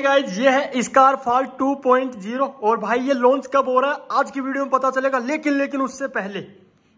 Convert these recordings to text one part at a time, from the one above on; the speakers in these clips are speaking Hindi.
गाइज़ ये है स्कार फॉल 2.0 और भाई, ये लॉन्च कब हो रहा है? आज की वीडियो में पता चलेगा, लेकिन लेकिन उससे पहले।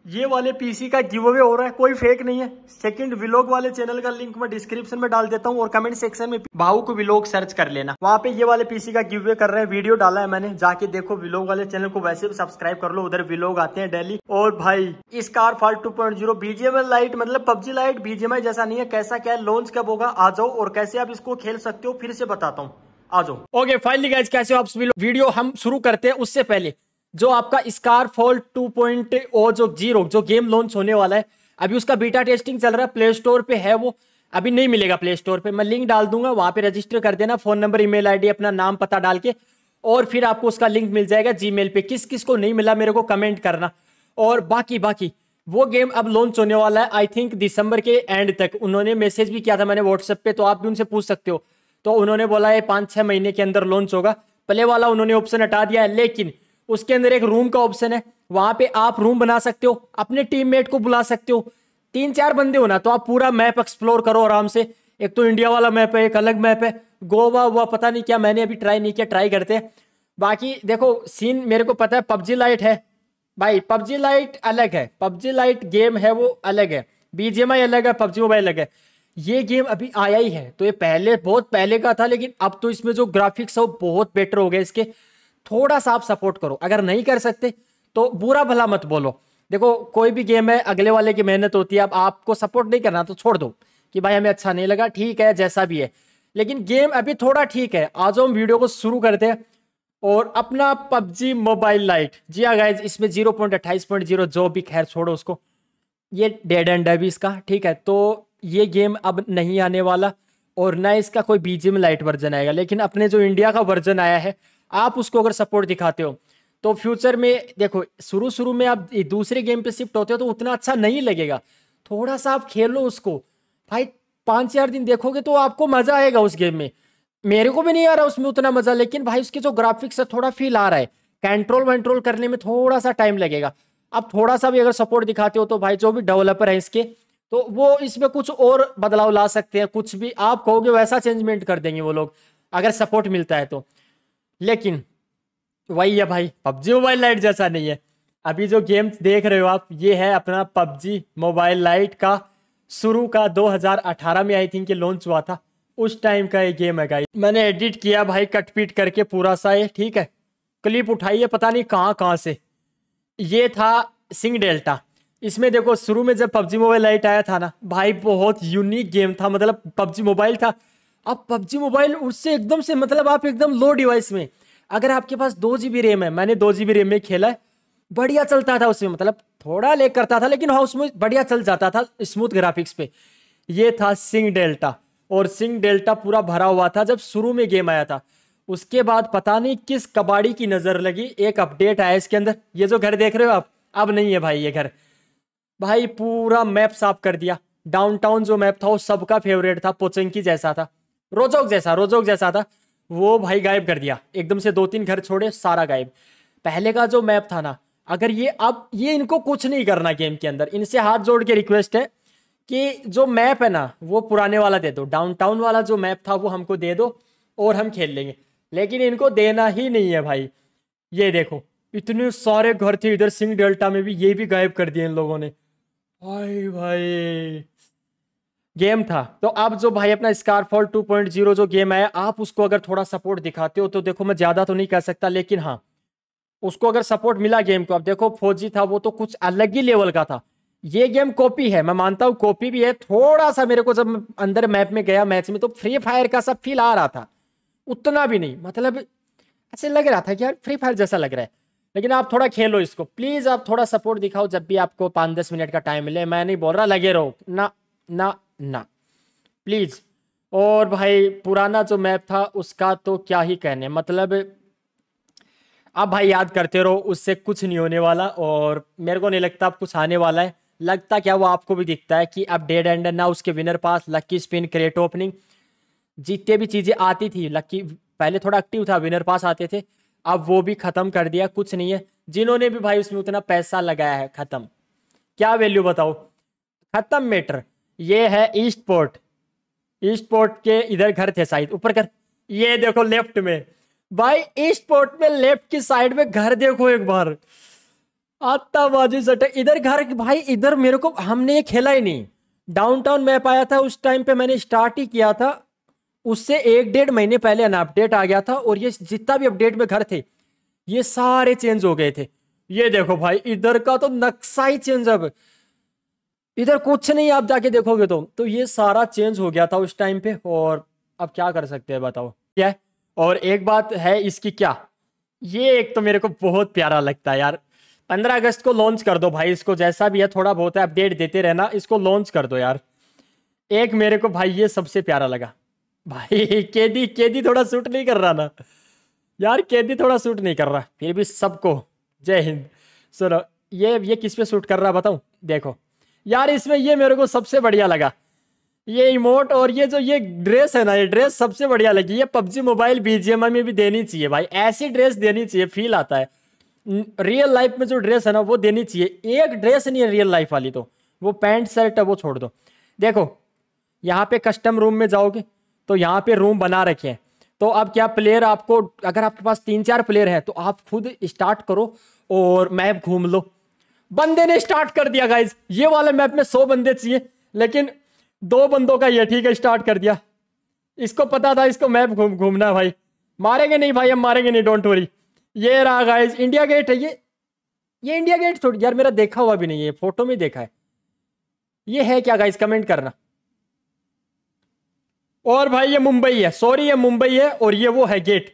ये वाले पीसी का गिव अवे हो रहा है, कोई फेक नहीं है। सेकंड विलोग वाले चैनल का लिंक मैं डिस्क्रिप्शन में डाल देता हूँ और कमेंट सेक्शन में भाऊ को विलोग सर्च कर लेना। वहाँ पे ये वाले पीसी का गिव अवे कर रहे हैं वीडियो डाला है मैंने। जाके देखो विलोग वाले चैनल को, वैसे भी सब्सक्राइब कर लो, उधर विलोग आते हैं डेली और भाई इस Scarfall two point zero BGMI lite मतलब पबजी लाइट बीजेएमआई जैसा नहीं है, कैसा क्या लॉन्च कब होगा, आ जाओ। और कैसे आप इसको खेल सकते हो, फिर से बताता हूँ। आ जाओ। ओके फाइनली गाइज़ कैसे हो आप सभी लोग? वीडियो हम शुरू करते हैं उससे पहले, जो आपका स्कार फॉल पॉइंट ओ जो ज़ीरो जो गेम लॉन्च होने वाला है, अभी उसका बीटा टेस्टिंग चल रहा है प्ले स्टोर पे है वो। अभी नहीं मिलेगा प्ले स्टोर पे, मैं लिंक डाल दूँगा, वहाँ पे रजिस्टर कर देना फ़ोन नंबर ईमेल आईडी अपना नाम पता डाल के, और फिर आपको उसका लिंक मिल जाएगा जीमेल पे। किस किस को नहीं मिला, मेरे को कमेंट करना। और बाकी बाकी, वो गेम अब लॉन्च होने वाला है आई थिंक दिसंबर के एंड तक। उन्होंने मैसेज भी किया था मैंने व्हाट्सएप पे तो आप भी उनसे पूछ सकते हो। तो उन्होंने बोला है पाँच छह महीने के अंदर लॉन्च होगा। प्ले वाला उन्होंने ऑप्शन हटा दिया है, लेकिन उसके अंदर एक रूम का ऑप्शन है। वहाँ पे आप रूम बना सकते हो, अपने टीममेट को बुला सकते हो। तीन चार बंदे हो ना तो आप पूरा मैप एक्सप्लोर करो आराम से। एक तो इंडिया वाला मैप है, एक अलग मैप है। गोवा हुआ पता नहीं क्या, मैंने अभी ट्राई नहीं किया ट्राई करते हैं। बाकी देखो सीन मेरे को पता है, पबजी लाइट है। भाई, पबजी लाइट अलग है। पबजी लाइट गेम है वो अलग है। बीजेएमआई अलग है, पबजी मोबाइल अलग है। ये गेम अभी आया ही है। तो ये पहले, बहुत पहले का था, लेकिन अब तो इसमें जो ग्राफिक्स है वो बहुत बेटर हो गए। इसके थोड़ा सा आप सपोर्ट करो। अगर नहीं कर सकते तो बुरा भला मत बोलो। देखो, कोई भी गेम है, अगले वाले की मेहनत होती है, अब आपको सपोर्ट नहीं करना तो छोड़ दो। कि भाई हमें अच्छा नहीं लगा, ठीक है, जैसा भी है। लेकिन गेम अभी थोड़ा ठीक है। आज हम वीडियो को शुरू करते हैं और अपना पबजी मोबाइल लाइट जी हाँ गाइज़ इसमें ज़ीरो पॉइंट अट्ठाईस पॉइंट ज़ीरो जो भी खैर छोड़ो उसको। ये डेड एंड है भी इसका, ठीक है। तो ये गेम अब नहीं आने वाला और ना इसका कोई बीजीएम लाइट वर्जन आएगा। लेकिन अपने जो इंडिया का वर्जन आया है, आप उसको अगर सपोर्ट दिखाते हो तो फ्यूचर में देखो, शुरू शुरू में आप दूसरे गेम पे शिफ्ट होते हो तो उतना अच्छा नहीं लगेगा। थोड़ा सा आप खेलो उसको। भाई, पाँच चार दिन देखोगे तो आपको मज़ा आएगा उस गेम में। मेरे को भी नहीं आ रहा उसमें उतना मज़ा, लेकिन भाई उसके जो ग्राफिक्स है थोड़ा फील आ रहा है। कंट्रोल वंट्रोल करने में थोड़ा सा टाइम लगेगा। अब थोड़ा सा भी अगर सपोर्ट दिखाते हो तो भाई, जो भी डेवलपर है इसके तो वो इसमें कुछ और बदलाव ला सकते हैं, कुछ भी। आप कहोगे वैसा चेंजमेंट कर देंगे वो लोग, अगर सपोर्ट मिलता है तो। लेकिन, वही है भाई, पबजी मोबाइल लाइट जैसा नहीं है। अभी जो गेम्स देख रहे हो आप, ये है अपना पबजी मोबाइल लाइट का शुरू का 2018 में आई थिंक ये लॉन्च हुआ था। उस टाइम का ये गेम है गाई मैंने एडिट किया भाई कटपीट करके पूरा सा ये, ठीक है? क्लिप उठाई है, पता नहीं कहाँ कहाँ से। ये था सिंग डेल्टा इसमें देखो, शुरू में जब पबजी मोबाइल लाइट आया था ना, भाई बहुत यूनिक गेम था मतलब पबजी मोबाइल था। अब पबजी मोबाइल उससे एकदम से मतलब आप एकदम लो डिवाइस में, अगर आपके पास दो जी रैम है, मैंने दो जी रैम में खेला है, बढ़िया चलता था उसमें मतलब थोड़ा लेक करता था, लेकिन हाँ उसमें बढ़िया चल जाता था स्मूथ ग्राफिक्स पे। ये था सिंग डेल्टा और सिंग डेल्टा पूरा भरा हुआ था जब शुरू में गेम आया था। उसके बाद पता नहीं किस कबाड़ी की नज़र लगी, एक अपडेट आया इसके अंदर। ये जो घर देख रहे हो आप, अब नहीं है भाई ये घर। भाई पूरा मैप साफ़ कर दिया। डाउनटाउन जो मैप था, वो सबका फेवरेट था, पोचंकी जैसा था। रोजोक जैसा रोजोक जैसा था। वो भाई गायब कर दिया। एकदम से दो तीन घर छोड़े, सारा गायब। पहले का जो मैप था ना, अगर ये अब, ये इनको कुछ नहीं करना गेम के अंदर। इनसे हाथ जोड़ के रिक्वेस्ट है कि जो मैप है ना, वो पुराने वाला दे दो। डाउनटाउन वाला जो मैप था, वो हमको दे दो और हम खेल लेंगे। लेकिन इनको देना ही नहीं है भाई। ये देखो, इतने सारे घर थे, इधर सिंह डेल्टा में भी, ये भी गायब कर दिए इन लोगों ने। भाई भाई। गेम था। तो अब जो भाई अपना स्कारफॉल 2.0 जो गेम है, आप उसको अगर थोड़ा सपोर्ट दिखाते हो तो देखो मैं ज़्यादा तो नहीं कह सकता, लेकिन हाँ उसको अगर सपोर्ट मिला गेम को, अब देखो फौजी था, वो तो कुछ अलग ही लेवल का था। ये गेम कॉपी है, मैं मानता हूँ कॉपी भी है थोड़ा सा मेरे को जब अंदर मैप में गया मैच में तो फ्री फायर का सब फील आ रहा था। उतना भी नहीं मतलब ऐसे लग रहा था कि यार फ्री फायर जैसा लग रहा है। लेकिन आप थोड़ा खेलो इसको। प्लीज़ आप थोड़ा सपोर्ट दिखाओ जब भी आपको पाँच दस मिनट का टाइम मिले। मैं नहीं बोल रहा, लगे रहो। ना ना ना। प्लीज़। और भाई, पुराना जो मैप था, उसका तो क्या ही कहने। मतलब आप भाई याद करते रहो, उससे कुछ नहीं होने वाला और मेरे को नहीं लगता अब कुछ आने वाला है। लगता क्या वो आपको भी दिखता है कि अब डेड एंड ना उसके winner pass lucky spin crate opening जितने भी चीज़ें आती थी। लक्की पहले थोड़ा एक्टिव था विनर पास आते थे। अब वो भी ख़त्म कर दिया, कुछ नहीं है। जिन्होंने भी भाई उसमें उतना पैसा लगाया है, ख़त्म। क्या वैल्यू बताओ ख़त्म मेटर ये है ईस्ट पोर्ट ईस्ट पोर्ट के इधर घर थे शायद, ऊपर कर ये देखो लेफ़्ट में। भाई ईस्ट पोर्ट में लेफ़्ट की साइड में घर देखो एक बार। आता बाजू सटक इधर घर, भाई, इधर मेरे को हमने ये खेला ही नहीं। डाउनटाउन मैप आया था, उस टाइम पे मैंने स्टार्ट ही किया था। उससे एक डेढ़ महीने पहले ना अपडेट आ गया था और ये जितना भी अपडेट में घर थे, ये सारे चेंज हो गए थे। ये देखो भाई, इधर का तो नक्शा ही चेंज अब। इधर कुछ नहीं, आप जाके देखोगे तो। तो ये सारा चेंज हो गया था उस टाइम पे और अब क्या कर सकते हैं बताओ। क्या है? और एक बात है इसकी क्या? ये एक तो मेरे को बहुत प्यारा लगता है यार। पंद्रह अगस्त को लॉन्च कर दो भाई, इसको जैसा भी है, थोड़ा बहुत है अपडेट देते रहना, इसको लॉन्च कर दो यार। एक मेरे को भाई ये सबसे प्यारा लगा। भाई, केदी केदी थोड़ा सूट नहीं कर रहा ना। यार, केदी थोड़ा सूट नहीं कर रहा, फिर भी सबको। जय हिंद। सुनो, ये ये किस पे सूट कर रहा बताऊँ? देखो। यार, इसमें ये मेरे को सबसे बढ़िया लगा। ये इमोट और ये जो, ये ड्रेस है ना, ये ड्रेस सबसे बढ़िया लगी। ये पबजी मोबाइल बीजीएमआई में भी देनी चाहिए भाई। ऐसी ड्रेस देनी चाहिए फील आता है। रियल लाइफ में जो ड्रेस है ना, वो देनी चाहिए। एक ड्रेस नहीं है रियल लाइफ वाली तो। वो पैंट शर्ट है, वो छोड़ दो। देखो, यहाँ पे कस्टम रूम में जाओगे तो यहाँ पे रूम बना रखे हैं। तो अब क्या प्लेयर आपको, अगर आपके पास तीन चार प्लेयर हैं तो आप खुद स्टार्ट करो और मैप घूम लो। बंदे ने स्टार्ट कर दिया गाइज़ ये वाले मैप में सौ बंदे चाहिए, लेकिन दो बंदों का ये ठीक है स्टार्ट कर दिया। इसको पता था, इसको मैप घूम, घूमना है भाई। मारेंगे नहीं भाई, हम मारेंगे नहीं डोंट वरी ये रहा गाइज़ इंडिया गेट है ये। ये इंडिया गेट छोड़ यार, मेरा देखा हुआ भी नहीं है फ़ोटो में देखा है। ये है क्या गाइज़ कमेंट करना। और भाई ये मुंबई है सॉरी ये मुंबई है और ये वो है गेट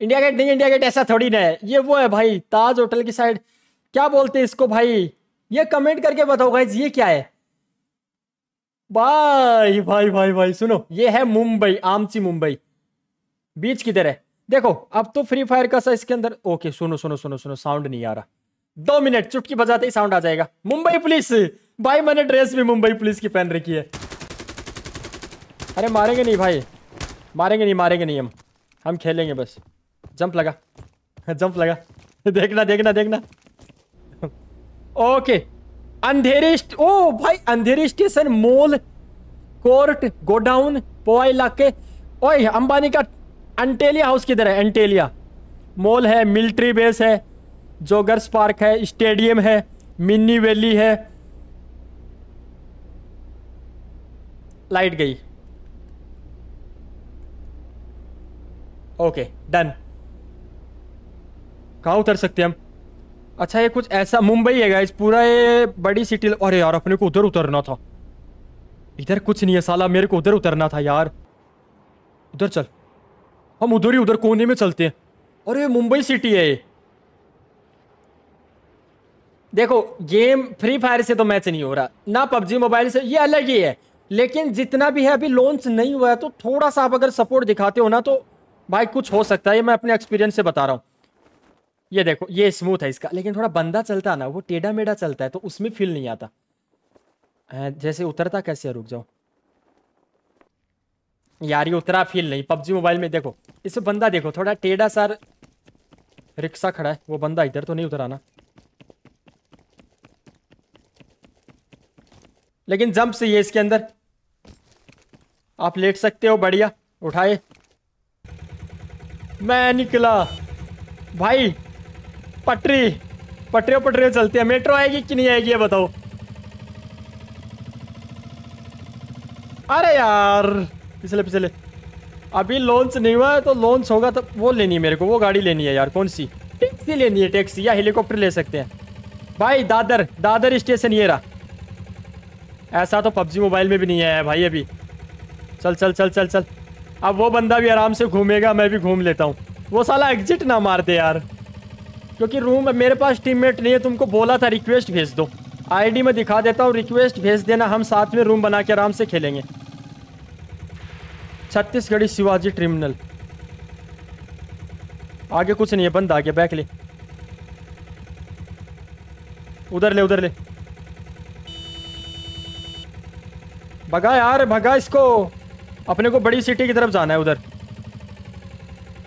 इंडिया गेट नहीं इंडिया गेट ऐसा थोड़ी ना है। ये वो है भाई ताज होटल की साइड क्या बोलते हैं इसको भाई? ये कमेंट करके बताओ गाइज़ ये क्या है? भाई भाई भाई भाई, सुनो, ये है मुंबई, आमची मुंबई। बीच किधर है? देखो, अब तो फ्री फायर का सा इसके अंदर ओके सुनो सुनो सुनो सुनो साउंड नहीं आ रहा। दो मिनट चुटकी बजाते ही साउंड आ जाएगा। मुंबई पुलिस भाई, मैंने ड्रेस भी मुंबई पुलिस की पहन रखी है। अरे मारेंगे नहीं भाई। मारेंगे नहीं मारेंगे नहीं हम। हम खेलेंगे बस। जंप लगा। जंप लगा। देखना देखना देखना। ओके। अंधेरी ओ भाई, Andheri station, mall, court, godown पोआ इलाके। ओए, अंबानी का अंटेलिया हाउस किधर है? एंटेलिया मॉल है, मिलिट्री बेस है, जोगर्स पार्क है, स्टेडियम है, मिनी वैली है। लाइट गई। ओके डन कहा उतर सकते हम? अच्छा ये कुछ ऐसा, मुंबई है गाइस पूरा ये बड़ी सिटी अरे यार, अपने को उधर उतरना था। इधर कुछ नहीं है साला, मेरे को उधर उतरना था यार। उधर चल। हम उधर ही, उधर कोने में चलते हैं। अरे, मुंबई सिटी है ये। देखो गेम फ्री फायर से तो मैच नहीं हो रहा। ना पबजी मोबाइल से, ये अलग ही है। लेकिन जितना भी है, अभी लॉन्च नहीं हुआ है तो थोड़ा सा आप अगर सपोर्ट दिखाते हो ना तो भाई, कुछ हो सकता है, ये मैं अपने एक्सपीरियंस से बता रहा हूँ। ये देखो, ये स्मूथ है इसका, लेकिन थोड़ा बंदा चलता है ना, वो टेढ़ा मेढ़ा चलता है तो उसमें फील नहीं आता। जैसे उतरता कैसे रुक जाओ। यार, ये उतरा फील नहीं, पबजी मोबाइल में देखो, इस बंदा देखो, थोड़ा टेढ़ा सर रिक्शा खड़ा है, वो बंदा इधर तो नहीं उतरा ना लेकिन जंप से ये इसके अंदर, आप लेट सकते हो, बढ़िया, उठाए। मैं निकला। भाई, पटरी, पटरियों पटरियों चलती है। मेट्रो आएगी कि नहीं आएगी, ये बताओ। अरे यार, पिछले पिछले। अभी लॉन्च नहीं हुआ तो लॉन्च होगा तो वो लेनी है मेरे को, वो गाड़ी लेनी है यार, कौन सी? टैक्सी लेनी है टैक्सी या हेलीकॉप्टर ले सकते हैं। भाई, दादर दादर स्टेशन ये रहा। ऐसा तो पबजी मोबाइल में भी नहीं है भाई अभी। चल चल चल चल चल। अब वो बंदा भी आराम से घूमेगा, मैं भी घूम लेता हूँ। वो साला एग्जिट ना मार दे यार। क्योंकि रूम मेरे पास टीममेट नहीं है, तुमको बोला था रिक्वेस्ट भेज दो। आईडी में दिखा देता हूँ रिक्वेस्ट भेज देना, हम साथ में रूम बना के आराम से खेलेंगे। छत्तीसगढ़ी शिवाजी ट्रिमिनल आगे कुछ नहीं है, बंद आगे, बैक ले। उधर ले उधर ले। भगा यार, भगा इसको। अपने को बड़ी सिटी की तरफ़ जाना है उधर।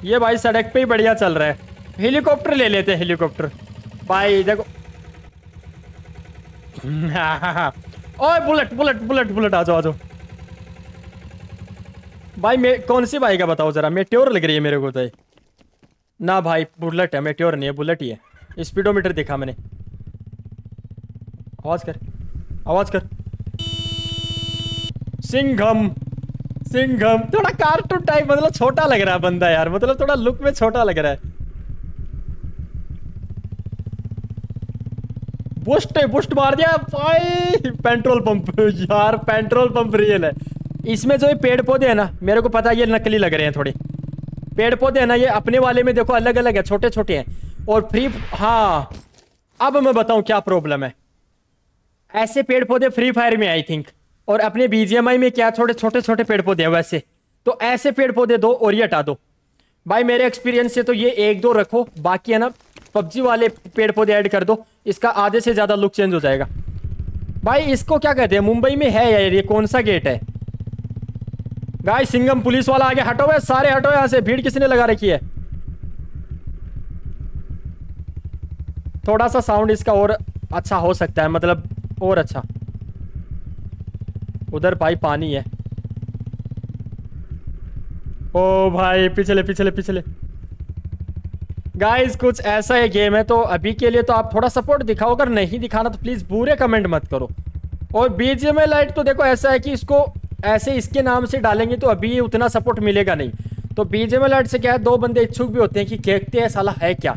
ये भाई सड़क पे ही बढ़िया चल रहा है। हेलीकॉप्टर ले लेते हैं हेलीकॉप्टर भाई, देखो। ओए बुलेट बुलेट बुलेट बुलेट आ जाओ आ जाओ। भाई, मैं कौन सी बाइक है बताओ जरा? मेट्योर लग रही है मेरे को तो ना भाई बुलेट है मेट्योर नहीं है बुलेट ही है। स्पीडोमीटर देखा मैंने। आवाज़ कर आवाज़ कर। सिंघम। सिंघम। थोड़ा कार्टून टाइप मतलब छोटा लग रहा है बंदा यार मतलब थोड़ा लुक में छोटा लग रहा है। बुस्ट बुस्ट मार दिया। भाई पेट्रोल पंप यार पेट्रोल पंप रियल है। इसमें जो ये पेड़ पौधे हैं ना, मेरे को पता है, ये नकली लग रहे हैं थोड़े। पेड़ पौधे हैं ना, ये अपने वाले में देखो अलग अलग है छोटे छोटे हैं। और फ्री हाँ। अब मैं बताऊँ क्या प्रॉब्लम है। ऐसे पेड़ पौधे फ्री फायर में आई थिंक और अपने बीजीएमआई में क्या थोड़े छोटे छोटे पेड़ पौधे हैं वैसे? तो ऐसे पेड़ पौधे दो और ये हटा दो। भाई, मेरे एक्सपीरियंस से तो ये एक, दो रखो, बाकी है ना, पबजी वाले पेड़ पौधे ऐड कर दो, इसका आधे से ज़्यादा लुक चेंज हो जाएगा। भाई, इसको क्या कहते हैं, मुंबई में है यार ये, कौन सा गेट है? गाय सिंगम पुलिस वाला आगे हटो है सारे हटो यहाँ से, भीड़ किसने लगा रखी है? थोड़ा सा साउंड इसका और अच्छा हो सकता है मतलब और अच्छा। उधर भाई पानी है। ओ भाई, पिछले पिछले पिछले। गाइस कुछ ऐसा है गेम है तो अभी के लिए तो आप थोड़ा सपोर्ट दिखाओ। अगर नहीं दिखाना तो प्लीज़ बुरे कमेंट मत करो। और बीजीएमआई लाइट तो देखो, ऐसा है कि इसको ऐसे इसके नाम से डालेंगे तो अभी उतना सपोर्ट मिलेगा नहीं। तो बीजेएमआई लाइट से क्या है, दो बंदे इच्छुक भी होते हैं कि देखते हैं साला है क्या।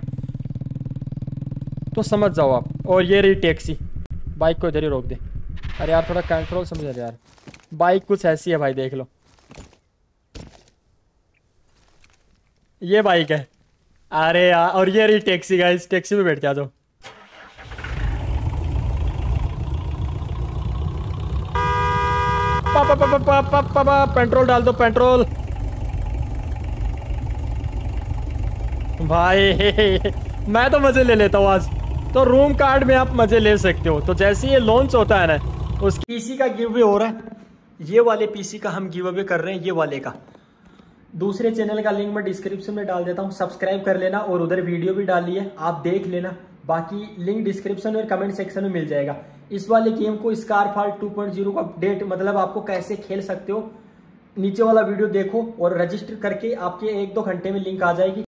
तो समझ जाओ आप। और ये रही टैक्सी बाइक को इधर ही रोक दे। अरे यार, थोड़ा कंट्रोल समझ यार। बाइक कुछ ऐसी है भाई, देख लो। ये बाइक है। अरे यार, और ये रही टैक्सी का इस टैक्सी में बैठ के आ जाओ। पेट्रोल डाल दो पेट्रोल भाई, मैं तो मज़े ले लेता हूँ आज। तो रूम कार्ड में आप मज़े ले सकते हो। तो जैसे ये लॉन्च होता है ना उस पीसी का गिव अवे हो रहा है। ये वाले पीसी का हम गिव अवे कर रहे हैं, ये वाले का। दूसरे चैनल का लिंक मैं डिस्क्रिप्शन में डाल देता हूँ। सब्सक्राइब कर लेना और उधर वीडियो भी डाली है आप देख लेना। बाकी लिंक डिस्क्रिप्शन और कमेंट सेक्शन में मिल जाएगा। इस वाले गेम को स्कारफॉल 2.0 का अपडेट मतलब आपको कैसे खेल सकते हो, नीचे वाला वीडियो देखो और रजिस्टर करके आपके एक दो घंटे में लिंक आ जाएगी।